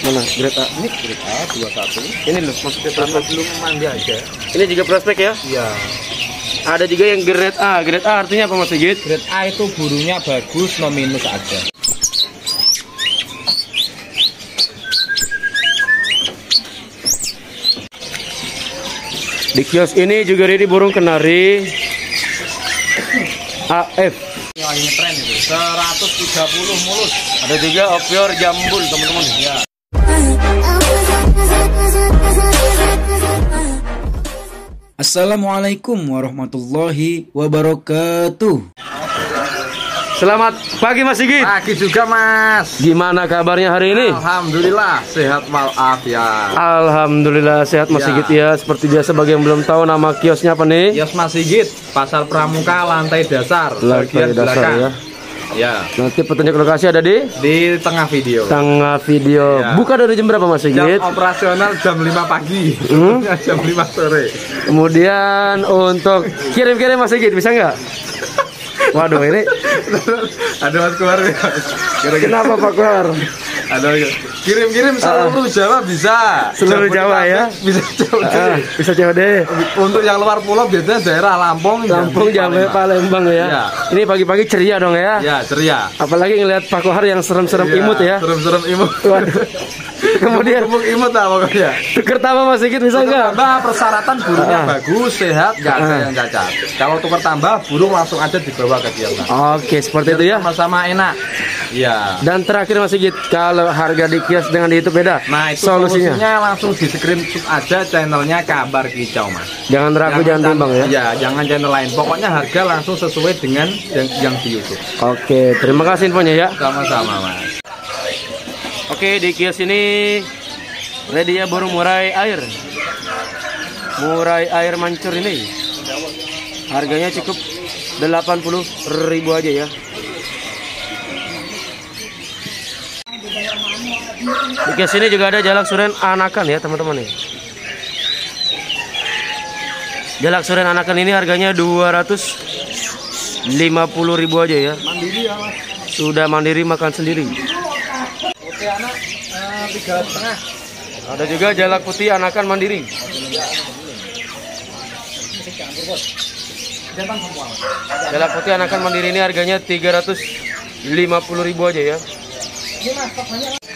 Mana? Grade A. Ini grade A 21. Ini loh maksudnya Sama prospek. belum mandi aja. Ini juga prospek ya. Iya. Ada juga yang grade A. Grade A artinya apa Mas Sigit? Grade A itu burungnya bagus, no minus aja. Di kios ini juga ready burung kenari AF. Ini lagi ngetren itu. 130 mulus. Ada juga opior jambul teman-teman. Ya. Assalamualaikum warahmatullahi wabarakatuh. Selamat pagi Mas Sigit. Pagi juga mas. Gimana kabarnya hari ini? Alhamdulillah sehat walafiat. Alhamdulillah sehat Mas Ya. Sigit ya. Seperti biasa bagi yang belum tahu nama kiosnya apa nih? Yos Mas Sigit, Pasar Pramuka lantai dasar, Lantai bagian dasar belakang. ya. Ya, Nanti petunjuk lokasi ada di di tengah video. tengah video. Ya. Buka dari jam berapa Mas Jam Sigit? operasional jam 5 pagi, Hmm? jam 5 sore. Kemudian untuk kirim-kirim Mas Sigit bisa nggak? Waduh ini Ada mas keluar ya. Kenapa Pak Kuar? ada kirim-kirim seluruh Jawa bisa. Seluruh Jawa ya? Jabodetabek Bisa COD. Ah, bisa COD. Untuk yang luar pulau biasanya daerah Lampung, Lampung Jambi, Palembang ya. Ya. Ini pagi-pagi ceria dong ya. Ya, ceria. Apalagi ngelihat Pak Kohar yang serem-serem Iya, imut ya. Serem-serem imut. Waduh. Kemudian Gebuk imut lah pokoknya. tuker tambah Mas Sigit bisa nggak? Tambah persyaratan burungnya Ah. bagus, sehat, nggak ada Ah. yang cacat. Kalau tukar tambah, burung langsung aja dibawa ke kios. Oke, seperti itu ya. Sama-sama enak. Iya. Dan terakhir Mas Sigit, kalau harga di kios dengan di itu beda. Nah itu solusinya. solusinya, langsung di screenshot aja channelnya kabar kicau mas. Jangan ragu, jangan timbang ya. Ya jangan channel lain. Pokoknya harga langsung sesuai dengan yang, yang di YouTube. Oke, terima kasih infonya ya. Sama-sama mas. Oke, di kios ini ready ya burung murai air. Murai air mancur ini. Harganya cukup 80.000 ribu aja ya. Di kios ini juga ada jalak suren anakan ya teman-teman nih. Jalak suren anakan ini harganya 250.000 ribu aja ya. Mandiri ya mas. Sudah mandiri makan sendiri. Oke anak eh, tiga setengah. Ada juga jalak putih anakan mandiri. Mas. Jalak putih anakan mandiri ini harganya 350.000 aja ya. Ini mas stok banyak.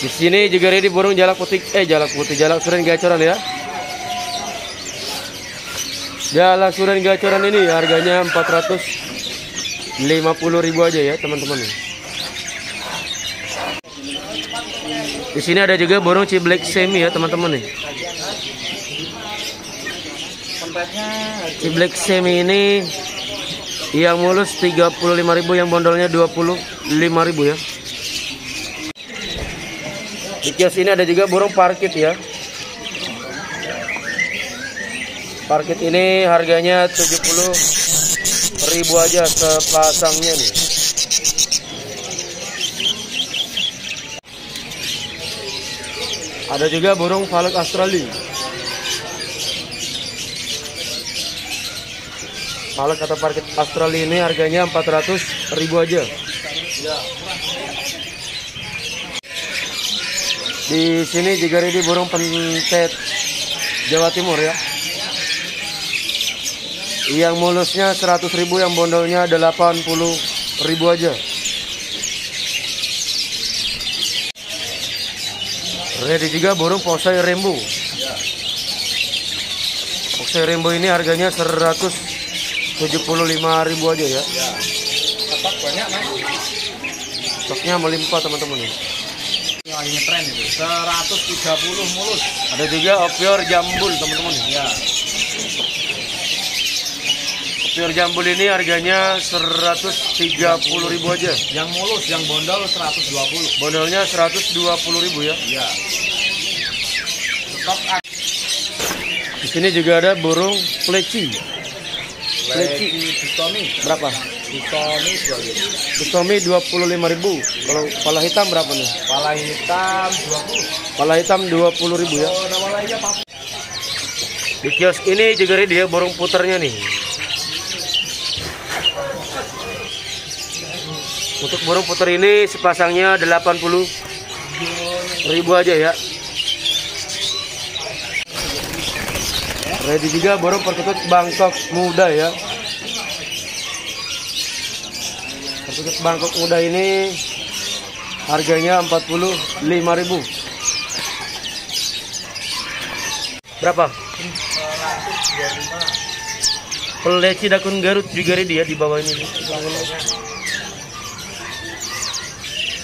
Di sini juga ready burung jalak putih eh jalak putih jalak suren gacoran ya. Jalak suren gacoran ini harganya 450.000 aja ya teman-teman. Di sini ada juga burung ciblek semi ya teman-teman nih. Ciblek semi ini yang mulus 35.000 yang bondolnya 25.000 ya. Di kios ini ada juga burung parkit ya. Parkit ini harganya 70.000 aja sepasangnya nih. Ada juga burung valek Australia. Palak atau parkit Australia ini harganya 400 ribu aja. Di sini juga ready burung pentet Jawa Timur ya. Yang mulusnya 100 ribu, yang bondolnya 80 ribu aja. Ready juga burung posai rainbow. Posai rainbow ini harganya 100 75.000 aja ya. Stoknya melimpah teman-teman. Ini lagi ngetren itu. 130 mulus. Ada juga opior jambul teman-teman. Ya. Opior jambul ini harganya 130.000 aja. Yang mulus, yang bondol 120. Bondolnya 120.000 ya. Iya. Stok. Di sini juga ada burung pleci. Lagi Bustoni. Berapa? Bustoni 2000. Bustomi 25.000. Kalau kepala hitam berapa nih? Kepala hitam 20. Kepala hitam 20.000 ya. Oh, nama lainnya Pak. Di kios ini juga dia burung puternya nih. Untuk burung puter ini sepasangnya 80 ribu aja ya. Ready juga baru perkutut Bangkok muda ya. Perkutut Bangkok muda ini harganya 45.000. Berapa? Peleci dakun Garut juga ready ya di bawah ini.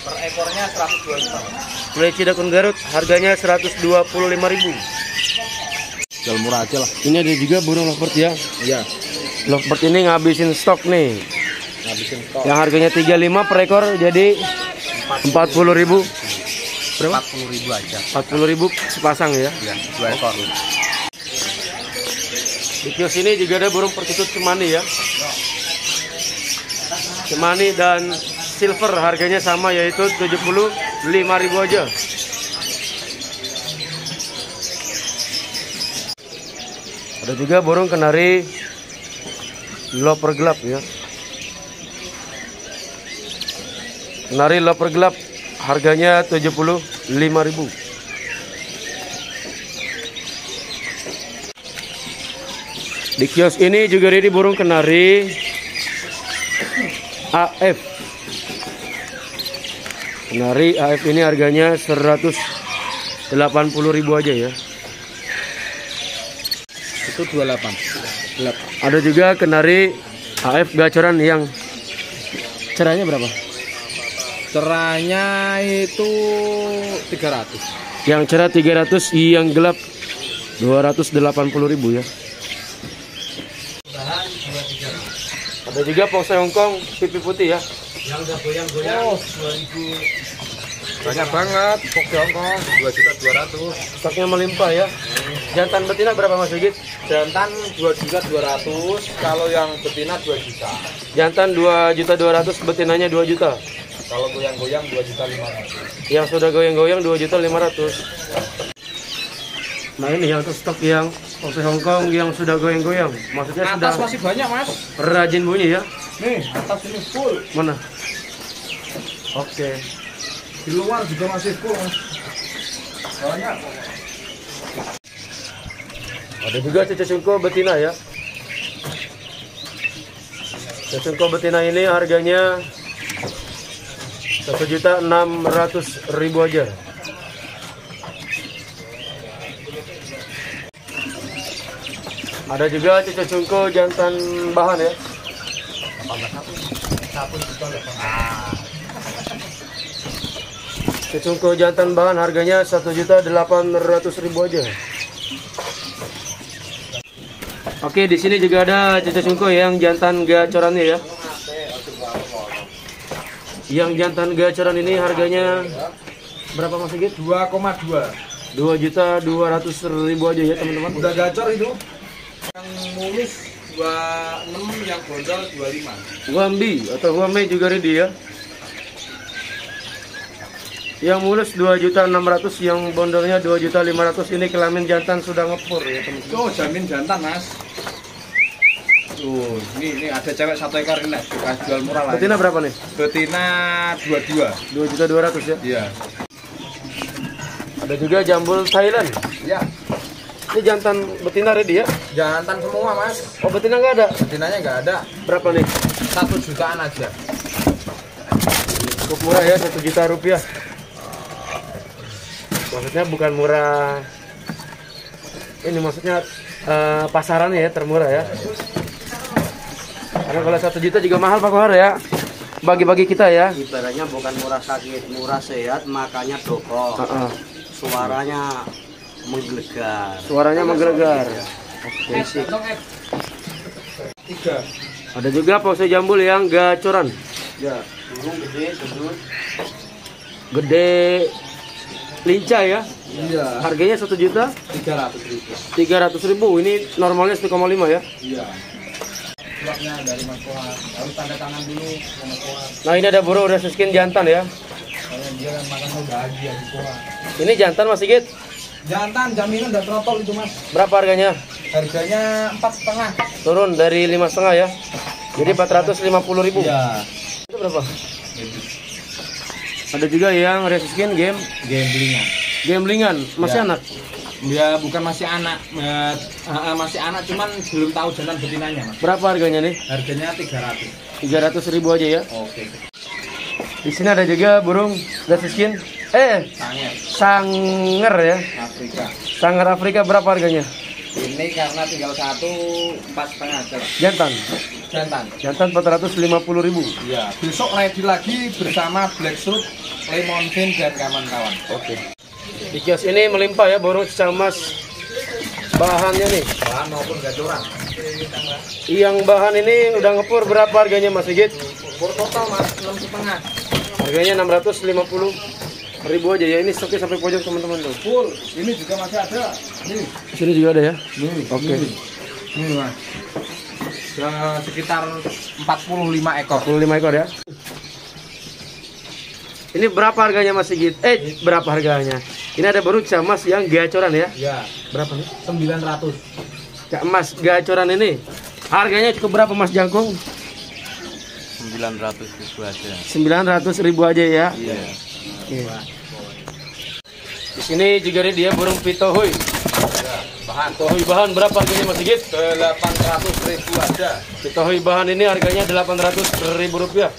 Per ekornya 125. Peleci dakun Garut harganya 125.000. Jual murah aja lah. Ini ada juga burung lovebird ya. Iya. Lovebird ini ngabisin stok nih. Yang harganya 35 per ekor jadi 40.000. Berapa? 40 ribu aja. 40.000 sepasang ya. Iya. Dua ekor. Di kios ini juga ada burung perkutut cemani ya. Cemani dan silver harganya sama yaitu 75.000 aja. Ada juga burung kenari loper gelap ya. Kenari loper gelap harganya 75.000. Di kios ini juga ada burung kenari AF. Kenari AF ini harganya 180.000 aja ya. Itu 28. Gelap. Ada juga kenari AF gacoran yang caranya berapa? Cerahnya itu 300. Yang cerah 300, yang gelap 280.000 ya. Ada juga ponsel Hongkong pipi putih ya. Oh. Banyak banget. Pok Hongkong 2 juta 200. Stoknya melimpah ya. Jantan betina berapa Mas Sigit? Jantan 2 juta 200. Kalau yang betina 2 juta. Jantan 2 juta 200, betinanya 2 juta. Kalau goyang-goyang 2 juta 500. Yang sudah goyang-goyang 2 juta 500. Nah ini yang untuk stok yang ponsel Hongkong yang sudah goyang-goyang. Maksudnya sudah Atas masih banyak mas. rajin bunyi ya. Nih atas ini full. Mana? Oke. Di luar juga masih full mas. Banyak. Ada juga cecungko betina ya. Cecungko betina ini harganya satu juta enam ratus ribu aja. Ada juga cecungko jantan bahan ya. Cecungko jantan bahan harganya satu juta delapan ratus ribu aja. Oke, di sini juga ada cecungko yang jantan gacorannya ya. Yang jantan gacoran ini harganya berapa Mas Sigit? 2,2. 2 juta 200 ribu aja ya teman-teman. Udah gacor itu. Yang mulus 26, yang gondol 25. Wambi atau Wame juga ready ya. Yang mulus 2 juta 600, yang bondolnya 2 juta 500 ini kelamin jantan sudah ngepur ya teman-teman. Tuh jamin jantan mas. Tuh, ini, ini ada cewek satu ekor ini, suka jual murah lah. Betina berapa nih? Betina 22. 2 juta 200 ya. Iya. Ada juga jambul Thailand. Ya, Ini jantan betina ready ya. jantan semua mas. Oh betina nggak ada. Betinanya nggak ada. Berapa nih? Satu jutaan aja. Cukup murah ya, satu juta rupiah. Maksudnya bukan murah. Ini maksudnya eh, pasarannya ya termurah ya. Karena kalau satu juta juga mahal Pak Kohar ya. Bagi-bagi kita ya. ibaratnya bukan murah sakit, murah sehat, makanya doko. Heeh. Suaranya menggelegar. Suaranya menggelegar. Basic. Tiga. Ada juga pose jambul yang gacoran. Ya. Burung gede. Gede lincah ya. Iya. Harganya satu juta 300 ribu. tiga ratus ribu. Ini normalnya 1,5 ya. Iya. Suratnya dari Mas Kohar. Harus tanda tangan dulu sama Kohar. Nah ini ada burung udah skin jantan ya. Soalnya dia kan makan bahagia di Kohar. Ini jantan Mas Sigit. Jantan jaminan dan trotol itu mas. Berapa harganya? Harganya empat setengah. Turun dari lima setengah ya. Jadi 450 ribu. Iya. Itu berapa? Ada juga yang resiskin game Gamblingan. gamblingan masih Ya. anak. Dia bukan masih anak, eh, masih anak cuman belum tahu jantan betinanya mas. Berapa harganya nih? Harganya 300. 300 ribu aja ya. Oke. Di sini ada juga burung resiskin eh Sangat sanger ya. Afrika. Sanger Afrika berapa harganya? Ini karena tinggal satu empat setengah. Jantan. jantan. Jantan 450 ribu. Iya. Besok ready lagi bersama Black Soup, Lemon Fin dan kawan-kawan. Oke. Di kios ini melimpah ya burung cicak emas. Bahannya nih. Bahan maupun gacoran. Yang bahan ini udah ngepur berapa harganya Mas Sigit? For total mas enam setengah. Harganya 650 ribu aja ya. Ini stoknya sampai pojok teman-teman tuh. Full. Ini juga masih ada. Di sini juga ada ya. Nih. Oke. Nih, Nih, mas. Ya, sekitar 45 ekor. 45 ekor ya. Ini berapa harganya Mas Sigit? Eh, berapa harganya? Ini ada baru cicak emas yang gacoran ya. Ya, Berapa nih? 900. Cicak emas gacoran ini. Harganya cukup berapa Mas Jangkung? 900 ribu aja 900 ribu aja ya. iya Iya. Di sini juga ada dia burung pitohui. Bahan Pitohui bahan berapa harganya Mas Sigit? 800 ribu aja. Pitohui bahan ini harganya 800 ribu rupiah.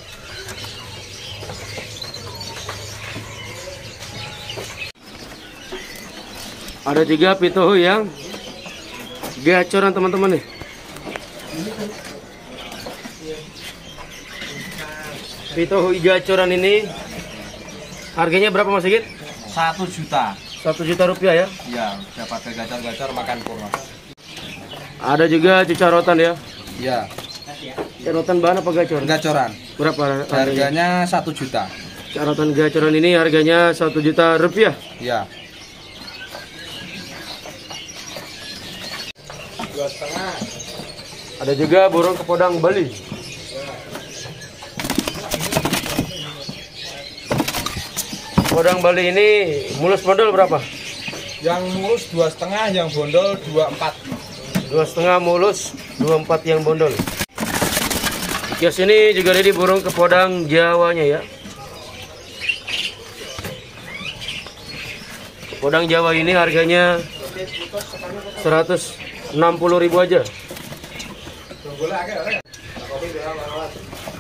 Ada juga pitohui yang gacoran teman-teman nih. Pitohui gacoran ini harganya berapa Mas Sigit? 1 juta. 1 juta rupiah ya. Ya, udah pakai gacor-gacor makan kurma. Ada juga cucarotan ya. Ya, Carotan bahan apa gacor? gacoran. Berapa harganya? Harganya 1 juta. Carotan gacoran ini harganya 1 juta rupiah. Ya. Dua setengah. Ada juga burung kepodang Bali. Kepodang Bali ini mulus modal berapa? Yang mulus dua setengah, yang bondol dua empat. Dua setengah mulus, dua empat yang bondol. Di kios ini juga ada di burung kepodang Jawanya ya. Kepodang Jawa ini harganya 160.000 aja.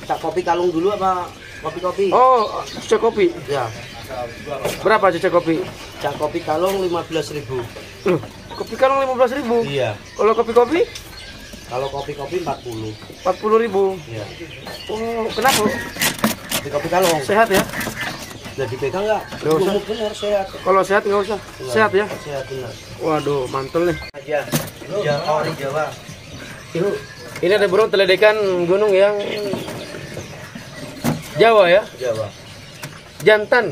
Tak kopi kalung dulu apa kopi-kopi Oh, cecek kopi. ya Berapa cecek kopi? cak kopi kalung 15.000 Loh, kopi kalung 15.000. iya Kalau kopi-kopi kalau kopi-kopi 40 40.000. iya Oh, kenapa? kopi kopi kalung Sehat ya? udah dipegang nggak Nggak usah. Gemuk bener sehat Kalau sehat nggak usah. Sehat ya? sehat bener Waduh, mantul nih. aja Jawa ori Jawa Ini ada burung teledekan gunung yang Jawa ya, Jawa jantan.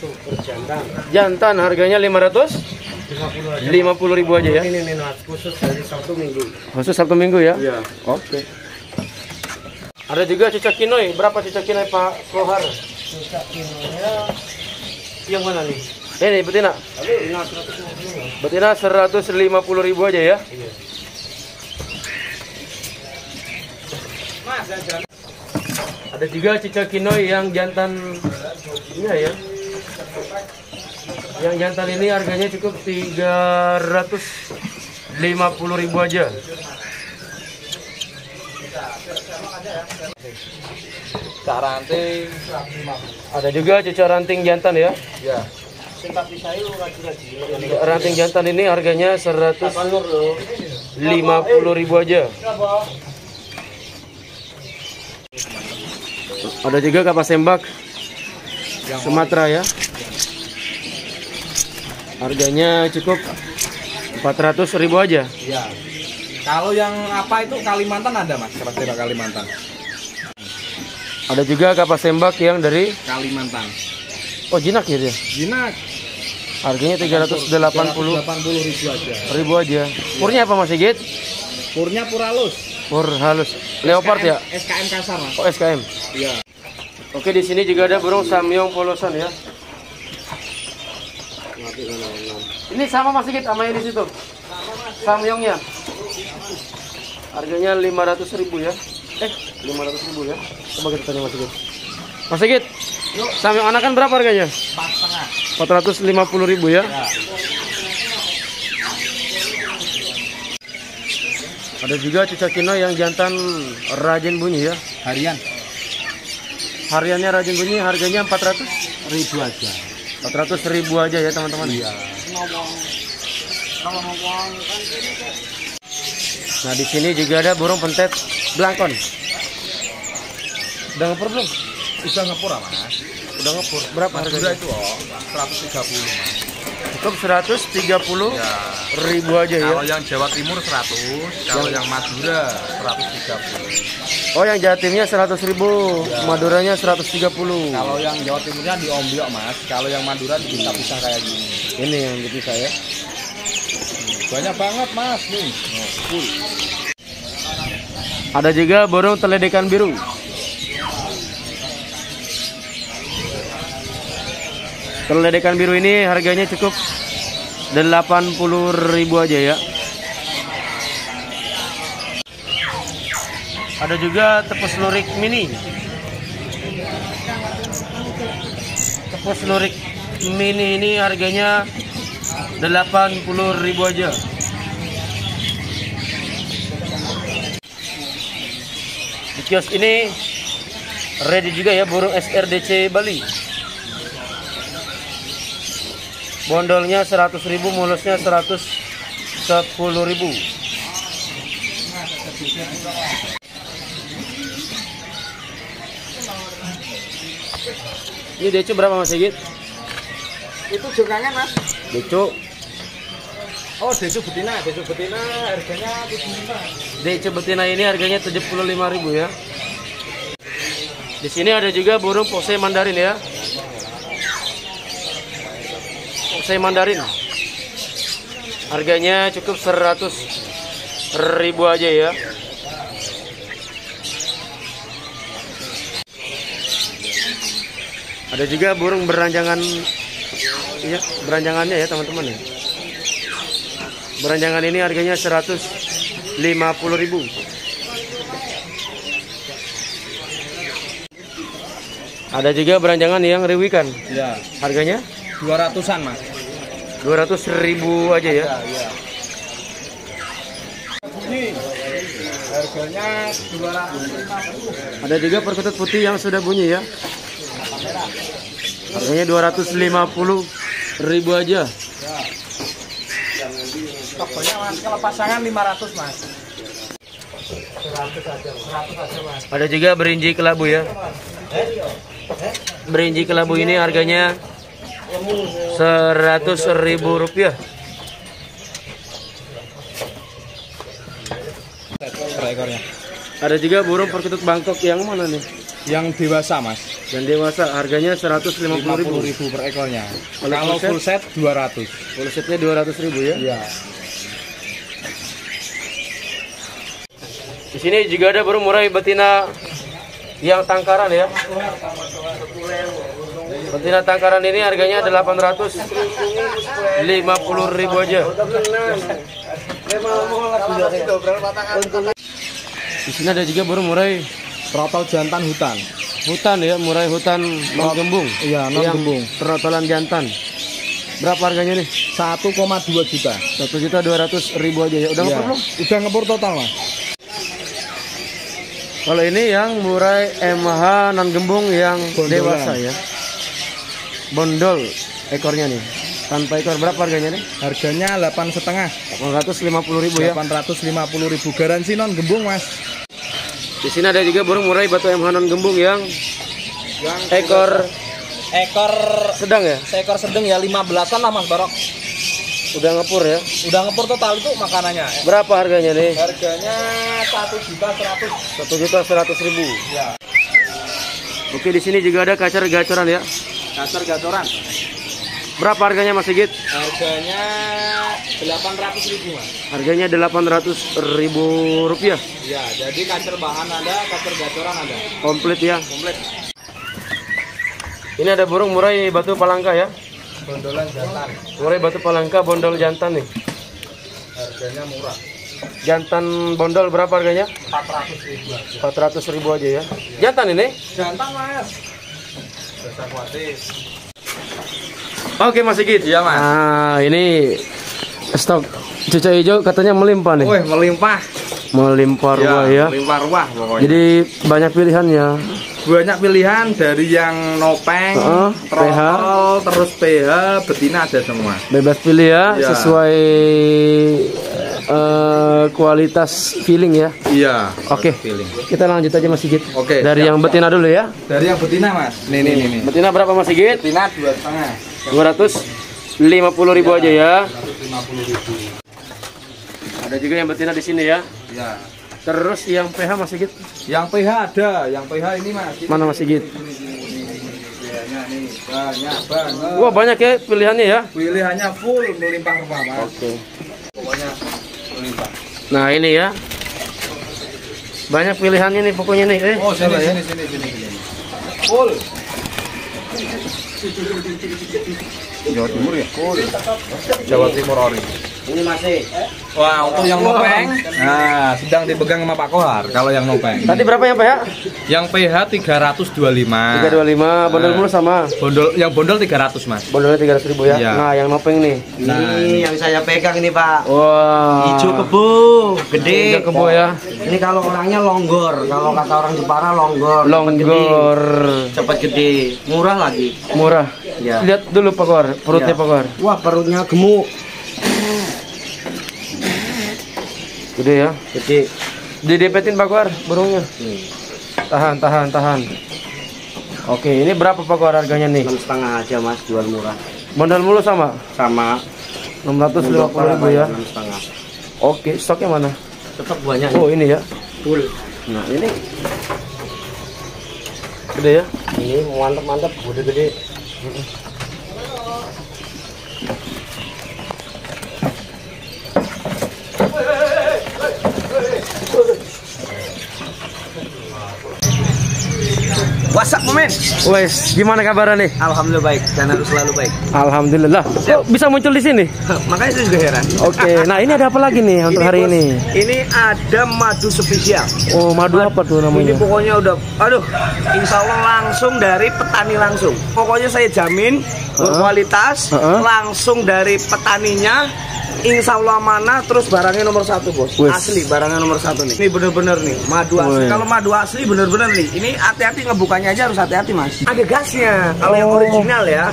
super jantan Jantan harganya 500 50 aja 50 ribu aja ya. ini Mas, khusus dari Sabtu Minggu Khusus Sabtu Minggu ya. iya Oke. Ada juga cicak kinoi. Berapa cicak kinoi Pak Kohar? susah kilonya Yang mana nih? Ini betina. lalu ini 150 Betina 150 ribu aja ya. iya Ada juga cicak kinoi yang jantan iya ya. Yang jantan ini harganya cukup 350 ribu aja. Ranting. Ada juga cicak ranting jantan ya. Ya. ranting jantan ini harganya 150 Apa nur lo ribu aja. Ada juga kapas sembak Sumatera ya. Harganya cukup 400 ribu aja. Ya. Kalau yang apa itu Kalimantan ada mas, kira-kira Kalimantan. Ada juga kapas sembak yang dari Kalimantan. oh jinak ya dia. Jinak. Harganya 380 80 ribu aja. ribu aja. Purnya apa Mas Sigit? Purnya puralus. Pur halus. Leopard ya? SKM kasar mas. Oh SKM. Iya. Oke di sini juga ada burung samyong polosan ya. Ini sama Mas Sigit sama yang di situ. Samyongnya. Harganya 500 ribu ya. Eh 500 ribu ya. Coba kita tanya Mas Sigit. Mas Sigit, Sama yang anakan berapa harganya? Empat setengah. 450 ribu ya. Ya. Ada juga cicakino yang jantan rajin bunyi ya. Harian Hariannya rajin bunyi harganya 400 ribu aja. 400 ribu aja ya teman-teman. Iya. Nah di sini juga ada burung pentet belangkon. Udah ngepur belum? Udah ngepur mas. Udah ngepur. Berapa Madura harganya? itu oh 130 mas. Cukup 130 Ya. ribu aja ya. Kalau yang Jawa Timur 100, kalau yang Madura 130. Oh yang jatimnya 100 ribu, Maduranya 130. Kalau yang Jawa Timurnya diombiok mas, kalau yang Madura dipisah-pisah kayak gini. Ini yang dipisah ya. Banyak banget mas nih. Oh. Ada juga burung teledekan biru. Teledekan biru ini harganya cukup 80.000 aja ya. Ada juga tepus lurik mini. Tepus lurik mini ini harganya 80.000 aja. Di kios ini ready juga ya burung SRDC Bali. Bondolnya 100.000, mulusnya 110.000. Ini deco berapa Mas Sigit? Itu jokangan mas. Deco, Oh desu betina, desu betina harganya 75. deco betina ini harganya 75.000 ya. Di sini ada juga burung pose mandarin ya. Pose mandarin. Harganya cukup 100 ribu aja ya. Ada juga burung beranjangan ya, beranjangannya ya teman-teman ya. Beranjangan ini harganya 150.000. Ada juga beranjangan yang riwikan. Ya, Harganya 200-an mas. 200.000 aja ya. Ya, ya. Ini harganya 250. Ada juga perkutut putih yang sudah bunyi ya. Harganya 250.000 aja. Stok banyak mas, kalau pasangan 500 mas. 100 aja, 100 aja mas. Ada juga berinji kelabu ya. Berinji kelabu ini harganya 100.000 rupiah. Per ekornya. Ada juga burung perkutut Bangkok yang mana nih? Yang dewasa mas, Yang dewasa harganya 150.000. 50.000 per ekornya. Kalau Kalau full full set 200. Full setnya 200.000 ya. Iya. Di sini juga ada burung murai betina yang tangkaran ya. Betina tangkaran ini harganya 850.000 aja. Di sini ada juga burung murai Trotol jantan hutan. hutan ya, murai hutan non gembung. Iya, non gembung. Trotolan jantan. Berapa harganya nih? 1,2 juta. Satu juta dua ratus ribu aja ya. Udah Iya. ngepur belum? Udah ngepur total mas. Kalau ini yang murai MH non gembung yang Bondolan. dewasa ya. Bondol ekornya nih. Tanpa ekor berapa harganya nih? Harganya 8 setengah. 850 ribu ya. 850 ribu garansi non gembung mas. Di sini ada juga burung murai batu non gembung yang Yang ekor ekor sedang ya. seekor sedang ya 15-an lah mas Barok. Udah ngepur ya. Udah ngepur total itu makanannya. Berapa harganya nih? Harganya 1 juta 100. Satu juta seratus ribu. Ya. Oke di sini juga ada kacar gacoran ya. Kasar gacoran. Berapa harganya Mas Sigit? Harganya 800 ribu mas. Harganya 800 ribu rupiah. Ya, jadi kacer bahan ada, kacer gacoran ada. Komplit ya. Komplit. Ini ada burung murai batu palangka ya. Bondolan jantan. Murai batu palangka bondol jantan nih. Harganya murah. Jantan bondol berapa harganya? 400 ribu aja. 400 ribu aja ya. Jantan ini? Jantan mas. Dasar kuatis. Oke Mas Sigit. Iya, Mas. Nah ini stok cuca hijau katanya melimpah nih. Wih, melimpah. Melimpah ruah ya. Melimpah ruah pokoknya. Jadi banyak pilihannya. banyak pilihan dari yang nopeng, Heeh, trotol, terus PH, betina ada semua. Bebas pilih ya, Iya. sesuai eh, kualitas feeling ya. Iya. Oke. Feeling. Kita lanjut aja Mas Sigit. Oke, Dari siap, yang siap. betina dulu ya. Dari yang betina mas. Nih nih nih. nih. Betina berapa Mas Sigit? Betina dua setengah. 250 ribu aja ya. Ada juga yang betina di sini ya. Ya. Terus yang PH Mas Sigit? Yang PH ada, yang PH ini mas. Ini, Mana Mas Sigit? Ini, ini, ini, ini. Pilihannya nih banyak banget. Wah banyak ya pilihannya ya. Pilihannya full melimpah ruah mas. Oke. Pokoknya melimpah. Nah ini ya. Banyak pilihannya nih pokoknya nih. Eh, Oh sini ya. sini sini sini sini. Full. Jawa Timur ya? Jawa Timur ori. Ini masih Wah, untuk yang nopeng, nah sedang dipegang sama Pak Kohar kalau yang nopeng. Tadi berapa yang PH? Yang PH 325. 325, bondol mulu sama. Bondol yang bondol 300, Mas. Bondolnya 300 ribu ya. Iya. Nah yang nopeng nih. ini yang saya pegang ini Pak. Wah. Hijau kebo, gede. Hijau kebo ya. Ini kalau orangnya longgor, kalau kata orang Jepara longgor. Longgor. gede. Cepet gede, murah lagi. Murah. Iya. Lihat dulu Pak Kor, perutnya Iya. Pak Kor. Wah perutnya gemuk, Gede ya. gede. Didepetin Pak Kor burungnya. Tahan, tahan, tahan. Oke, ini berapa Pak Kor harganya nih? Enam setengah aja mas, jual murah. Bondol mulu sama? Sama 650 ribu ya. Enam setengah. Oke, stoknya mana? Tetap banyak. Oh ini ya. full. Nah ini, Gede ya. ini mantap, gede-gede. WhatsApp momen. Wes, gimana kabarnya nih? Alhamdulillah baik dan harus selalu baik. Alhamdulillah. Kok bisa muncul di sini? Makanya saya juga heran. Oke, nah ini ada apa lagi nih untuk hari bos, ini? Ini ada madu spesial. Oh, madu apa tuh Ini namanya? pokoknya udah, aduh, insya Allah langsung dari petani langsung. Pokoknya saya jamin berkualitas, Heeh. langsung dari petaninya. Insya Allah mana, terus barangnya nomor satu bos. Wes. Asli, barangnya nomor satu nih. Ini bener-bener nih, madu asli. Kalau madu asli bener-bener nih. Ini hati-hati ngebukanya aja harus hati-hati mas. Ada gasnya. Kalau yang Oh. original ya,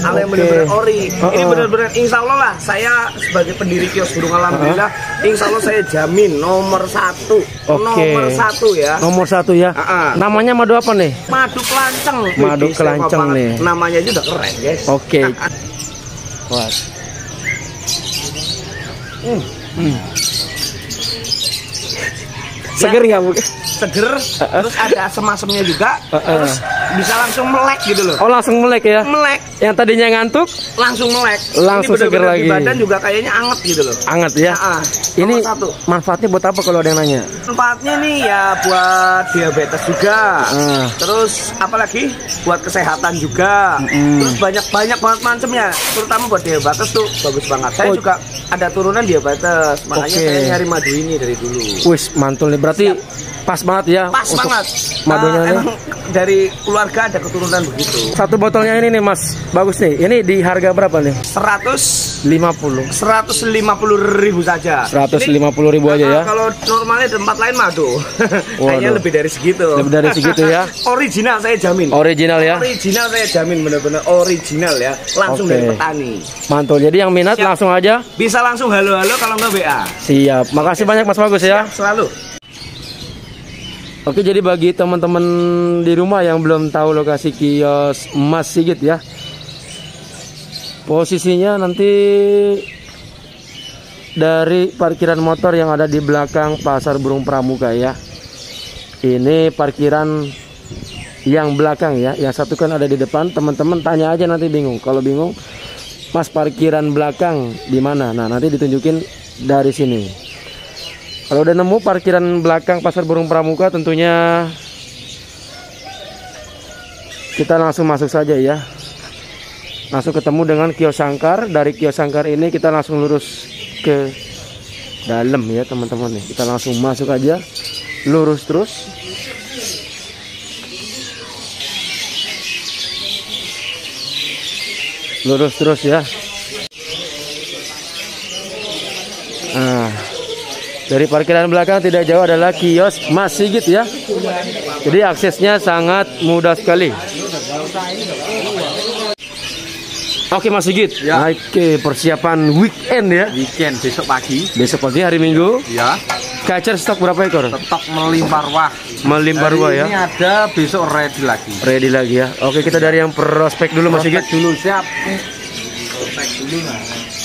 kalau yang Oke. bener-bener ori. Ini Heeh. bener-bener Insya Allah lah. Saya sebagai pendiri kios burung alhamdulillah, Insya Allah saya jamin nomor satu, Oke. nomor satu ya. Nomor satu ya. Ah, ah. Namanya madu apa nih? Madu kelanceng. Madu saya kelanceng nih. Namanya aja udah keren, guys. Oke. Wah. Hmm. Hmm. Seger nggak bu? Seger, terus ada asem-asemnya juga, terus bisa langsung melek gitu loh. Oh langsung melek ya? Melek, Yang tadinya ngantuk, langsung melek. Langsung Ini seger di lagi. badan juga kayaknya anget gitu loh. anget ya. Ah, ah. Ini satu. manfaatnya buat apa kalau ada yang nanya? Manfaatnya nih ya buat diabetes juga. Ah. Terus apalagi buat kesehatan juga. Mm. Terus banyak-banyak banget macamnya. Terutama buat diabetes tuh bagus banget. Saya Oh. juga ada turunan diabetes. Makanya Oke. saya nyari madu ini dari dulu. Wis mantul nih. Berarti pas banget ya. Pas untuk banget. Madunya Ah, nih. emang dari keluarga ada keturunan begitu. Satu botolnya ini nih mas, bagus nih. Ini di harga berapa nih? 100 50 150 ribu saja. 150 ribu aja ya. Ah, Kalau normalnya di tempat lain madu. Kayaknya Waduh. lebih dari segitu. Lebih dari segitu ya. Original saya jamin. Original ya. Original saya jamin bener-bener original ya. Langsung Oke. dari petani. Mantul. Jadi yang minat Siap. langsung aja. Bisa langsung halo-halo kalau nggak WA. Siap. Makasih banyak Mas Bagus ya. Selalu. Oke, jadi bagi teman-teman di rumah yang belum tahu lokasi kios Mas Sigit ya. Posisinya nanti dari parkiran motor yang ada di belakang Pasar Burung Pramuka ya. Ini parkiran yang belakang ya. Yang satu kan ada di depan. Teman-teman tanya aja nanti bingung. Kalau bingung, Mas parkiran belakang di mana? Nah, nanti ditunjukin dari sini. Kalau udah nemu parkiran belakang Pasar Burung Pramuka tentunya kita langsung masuk saja ya. Langsung ketemu dengan kios sangkar. Dari kios sangkar ini kita langsung lurus ke dalam ya teman-teman nih. Kita langsung masuk aja. Lurus terus. lurus terus ya dari parkiran belakang tidak jauh adalah kios Mas Sigit ya jadi aksesnya sangat mudah sekali Oke Mas Sigit, Ya. oke persiapan weekend ya. Weekend besok pagi. Besok pagi hari Minggu, Ya. kacer stok berapa ekor? Tetap melimpah ruah. Melimpah ruah ya. Ini ada besok ready lagi. Ready lagi ya. Oke kita dari yang prospek dulu Mas Sigit. dulu siap. Prospek dulu mas.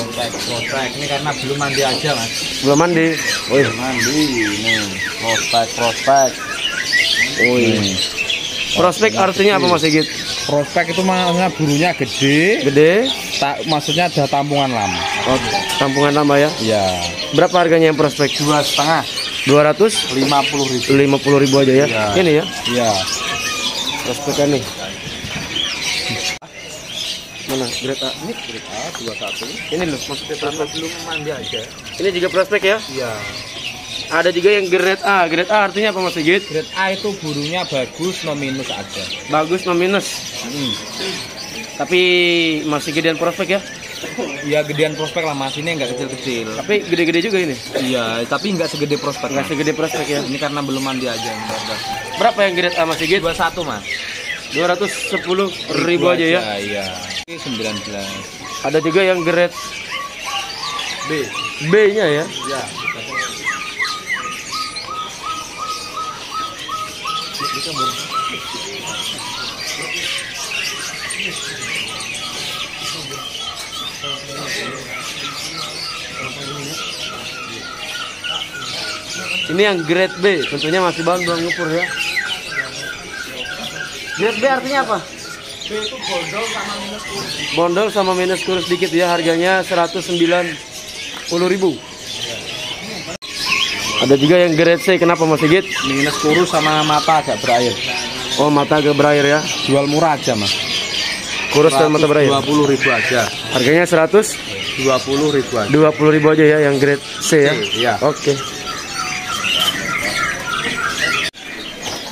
Prospek, prospek. Ini karena belum mandi aja mas. Belum mandi. Wih, Mandi, nih. Prospek, prospek. wih. Prospek artinya apa Mas Sigit? Prospek itu maksudnya burunya gede, Gede, tak, maksudnya ada tampungan lama. oh, tampungan tambah ya. Ya, Berapa harganya yang prospek? dua setengah, 250 lima puluh ribu. ribu aja ya. Iya. Ini ya, Ya, prospeknya nih. Mana? Grade A. ini grade A dua satu. Ini loh, maksudnya prospek. Belum mandi aja. Ini juga prospek ya. Iya. Ada juga yang grade A. Grade A artinya apa Mas Sigit? Grade A itu burunya bagus, no minus aja. Bagus no minus. Hmm. Tapi masih gedean prospek ya. Ya gedean prospek lah mas, ini nggak kecil-kecil. Tapi gede-gede juga ini. Iya, tapi nggak segede prospek. Nggak segede prospek ya. Ini karena belum mandi aja. Berapa yang grade A Mas Sigit? Dua satu mas. 210 ribu aja ya. Iya. Ini sembilan belas. Ada juga yang grade B. B-nya ya. Ya. Ini yang grade B, tentunya masih bahan belum ngukur ya. Grade B artinya apa? Bondol sama minus kurus sedikit ya, harganya 190.000. Ada juga yang grade C, kenapa Mas Sigit? Minus kurus sama mata agak berair. Oh, mata agak berair ya. Jual murah aja mas. Kurus dan mata berair. Dua puluh ribu aja. Harganya 120 Dua puluh ribu aja. ribu aja ya yang grade C ya. C, iya. Oke.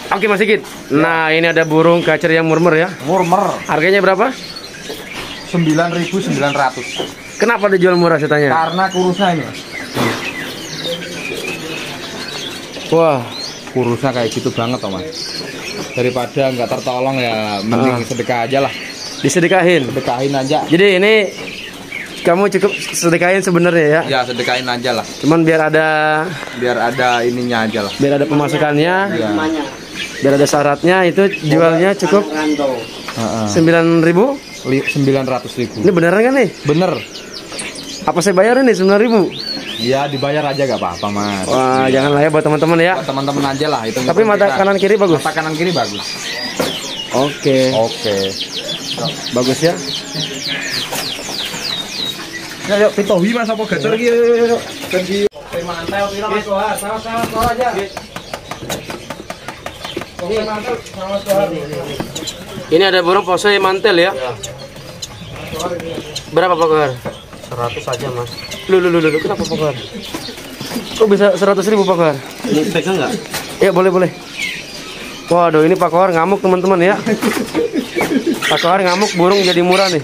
Oke Mas Sigit. Nah, ini ada burung kacer yang murmur ya. Murmer. Harganya berapa? Sembilan ribu sembilan ratus. Kenapa dijual murah saya tanya? Karena kurusnya ini. Wah, Kurusnya kayak gitu banget mas. Daripada nggak tertolong ya mending Ah. sedekah aja lah. disedekahin. Sedekahin aja. Jadi ini kamu cukup sedekahin sebenarnya ya. Ya sedekahin aja lah. Cuman biar ada Biar ada ininya aja lah. biar ada pemasukannya, Ya. Biar ada syaratnya itu jualnya cukup sembilan ribu. Sembilan ratus ribu. Ini beneran kan nih? Bener. Apa saya bayar ini sembilan ribu? Ya dibayar aja gak apa-apa mas. Wah, janganlah ya buat teman-teman ya. Buat teman-teman aja lah itu. Tapi mata kanan kiri bagus. Mata kanan kiri bagus. Oke, Oke. bagus ya. Ya yuk pitohi mas apa gacor iki yuk yuk yuk. Ben di mantel pira mas Wah, sama-sama sama aja. Ini ada burung pose mantel ya. Berapa Pak Kohar? 100 aja mas. Lu lu lu lu kenapa Pak Kohar? Kok bisa 100 ribu Pak Kohar? Ini pegang nggak? Ya boleh boleh. Waduh ini Pak Kohar ngamuk teman-teman ya. Pak Kohar ngamuk burung jadi murah nih.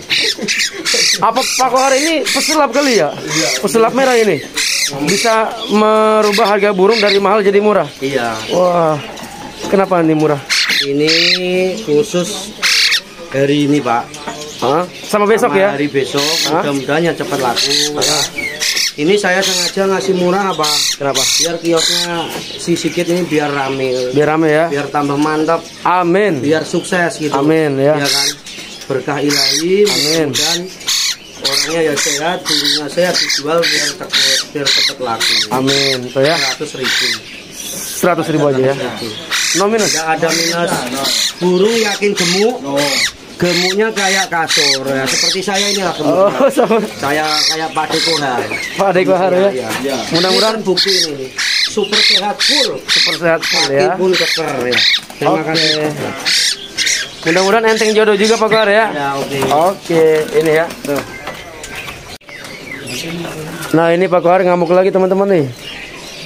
Apa Pak Kohar ini pesulap kali ya? Pesulap merah ini. Bisa merubah harga burung dari mahal jadi murah. Iya, Wah. Kenapa ini murah? ini khusus hari ini Pak. Hah? Sama besok Sama ya? Hari besok, Hah? mudah-mudahan ya cepat laku. Ini saya sengaja ngasih murah apa? Kenapa? Biar kiosnya si Sikit ini biar rame, Biar rame ya. biar tambah mantap, Amin. biar sukses gitu. Amin, ya. kan? Berkah ilahi, Amin. dan orangnya ya sehat, burungnya sehat dijual biar cepat biar cepat laku. Amin. Tuh ya. 100 ribu. 100 ribu aja ya. No minus. Tidak ada minus. Burung yakin gemuk, gemuknya kayak kasur ya. Seperti saya ini lah gemuk. Oh sama Saya kayak Pak Dekohar. Pak Ade Kohar ya. Ya, Mudah-mudahan Ini terbukti ini. Super sehat full. super sehat full Kaki ya. pun keker ya. Terima Oke. kasih. Mudah-mudahan enteng jodoh juga Pak Kohar ya. Ya oke. Oke, ini ya. Tuh. Nah ini Pak Kohar ngamuk lagi teman-teman nih.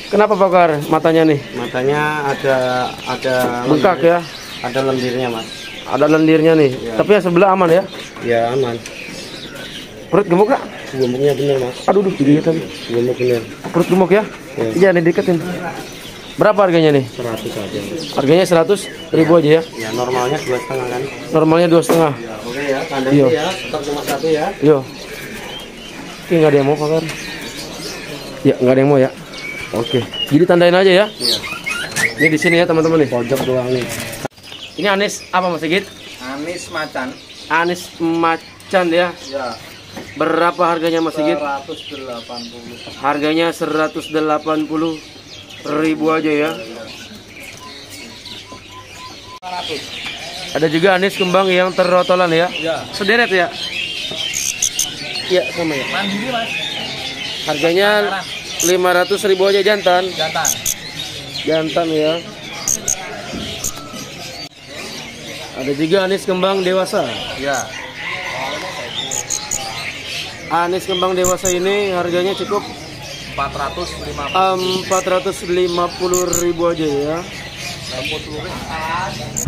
Kenapa Pak Kohar matanya nih? Matanya ada ada Bengkak ya. Ada lendirnya mas. Ada lendirnya nih. Tapi yang sebelah aman ya. Ya aman. Perut gemuk gak? Gemboknya bener mas. Aduh, duh, digigit lagi. Gembok bener. Perut gemuk ya? Iya, nih deketin. Berapa harganya nih? 100 aja. Harganya 100 ribu aja ya. Ya normalnya dua setengah kan. Normalnya dua setengah. Oke ya, kandang Iya. ya. Tetap cuma satu ya. Yo. Oke, nggak ada yang mau kan? Ya, nggak ada yang mau ya. Oke. Jadi tandain aja ya. Iya. Ini di sini ya teman-teman nih. Pojok doang nih. Ini anis apa Mas Sigit? Anis macan. Anis macan ya. Ya. Berapa harganya Mas Sigit? 180. Harganya 180 ribu aja ya. Ada juga anis kembang yang terrotolan ya. Ya. Sederet ya. Iya sama ya. Mandiri mas. Harganya 500 ribu aja jantan. Jantan. Jantan ya. Ada juga anis kembang dewasa. Ya. Anis kembang dewasa ini harganya cukup 450. em, 450 ribu aja ya.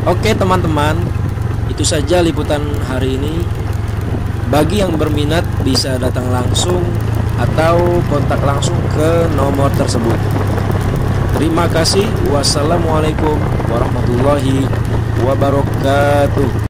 Oke teman-teman, itu saja liputan hari ini. Bagi yang berminat bisa datang langsung atau kontak langsung ke nomor tersebut. Terima kasih. Wassalamualaikum warahmatullahi wabarakatuh.